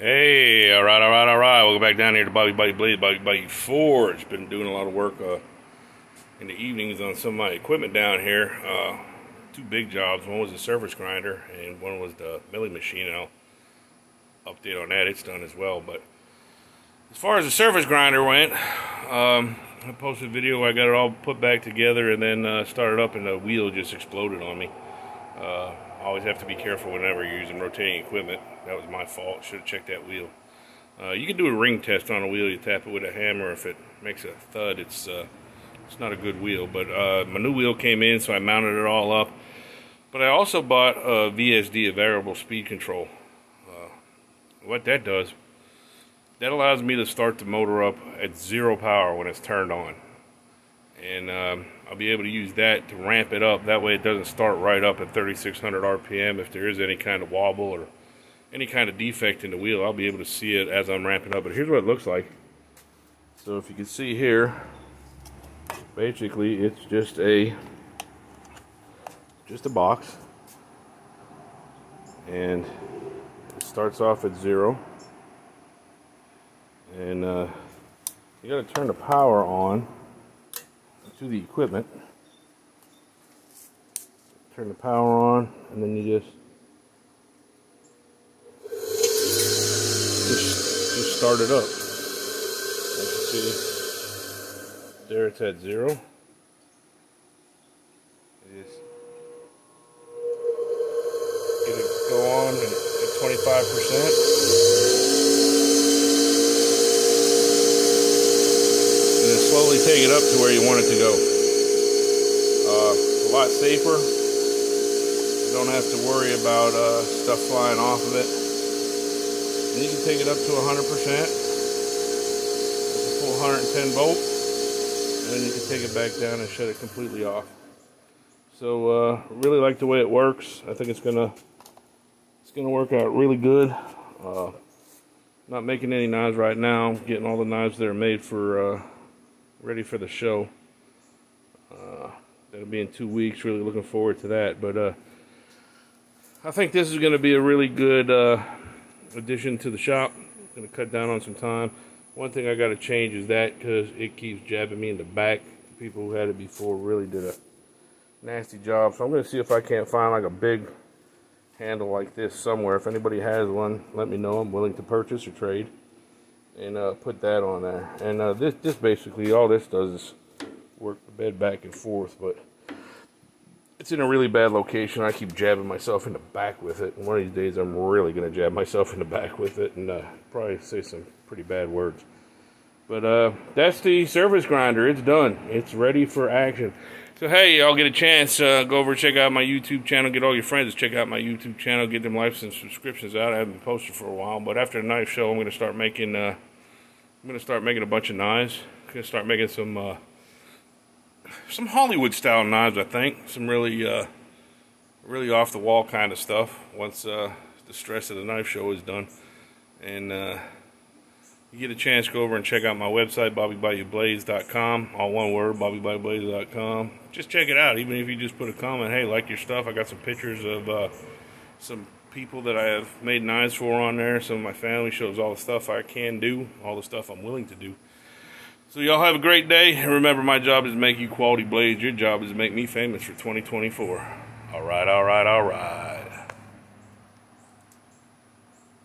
Hey, all right, all right, all right. Go back down here to Bobby Bayou Blade, Bobby Bayou Forge. Been doing a lot of work uh, in the evenings on some of my equipment down here. Uh, two big jobs. One was the surface grinder, and one was the milling machine. I'll update on that. It's done as well. But as far as the surface grinder went, um, I posted a video where I got it all put back together, and then uh, started up, and the wheel just exploded on me. Uh, always have to be careful whenever you're using rotating equipment. That was my fault. Should have checked that wheel. Uh, you can do a ring test on a wheel. You tap it with a hammer. If it makes a thud, it's uh, it's not a good wheel. But uh, my new wheel came in, so I mounted it all up. But I also bought a VSD, a variable speed control. Uh, what that does, that allows me to start the motor up at zero power when it's turned on. And um, I'll be able to use that to ramp it up. That way it doesn't start right up at 3600 RPM. If there is any kind of wobble or any kind of defect in the wheel, I'll be able to see it as I'm ramping up. But here's what it looks like. So if you can see here, basically it's just a just a box. And it starts off at zero. And uh, you gotta turn the power on to the equipment. Turn the power on, and then you just just, just start it up. As you see, there it's at zero. Just get it go on at 25 slowly take it up to where you want it to go. Uh, a lot safer. You don't have to worry about uh, stuff flying off of it. And you can take it up to 100%. It's a full 110 volt. And then you can take it back down and shut it completely off. So uh, really like the way it works. I think it's gonna it's gonna work out really good. Uh, not making any knives right now. Getting all the knives that are made for uh, ready for the show. Uh, that'll be in two weeks. Really looking forward to that. But uh, I think this is going to be a really good uh, addition to the shop. Going to cut down on some time. One thing I got to change is that because it keeps jabbing me in the back. The people who had it before really did a nasty job. So I'm going to see if I can't find like a big handle like this somewhere. If anybody has one, let me know. I'm willing to purchase or trade and uh, put that on there. And uh, this, this basically, all this does is work the bed back and forth, but it's in a really bad location. I keep jabbing myself in the back with it. And one of these days, I'm really going to jab myself in the back with it and uh, probably say some pretty bad words. But uh, that's the surface grinder. It's done. It's ready for action. So hey, y'all get a chance, uh, go over check out my YouTube channel. Get all your friends to check out my YouTube channel. Get them likes and subscriptions out. I haven't posted for a while, but after the knife show, I'm gonna start making. Uh, I'm gonna start making a bunch of knives. I'm gonna start making some uh, some Hollywood style knives. I think some really uh, really off the wall kind of stuff. Once uh, the stress of the knife show is done, and uh, you get a chance, go over and check out my website, BobbyBayouBlades.com. All one word, BobbyBayouBlades.com. Just check it out. Even if you just put a comment, hey, like your stuff. I got some pictures of uh, some people that I have made knives for on there. Some of my family shows all the stuff I can do, all the stuff I'm willing to do. So y'all have a great day. And remember, my job is to make you quality blades. Your job is to make me famous for 2024. All right, all right, all right.